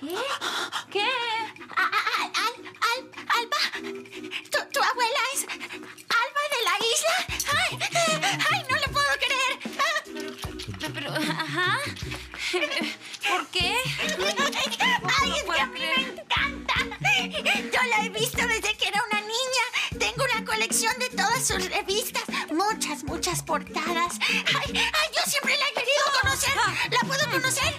¿Qué? Al, Alba, ¿Tu, tu abuela es Alba de la isla. ¡Ay! ¡Ay, no lo puedo creer! Pero, pero, ajá. ¿Por qué? ¡Ay, es que a mí me encanta! Yo la he visto desde que era una niña. Tengo una colección de todas sus revistas. Muchas, muchas portadas. ¡Ay, ay! Yo siempre la he querido conocer. ¿La puedo conocer?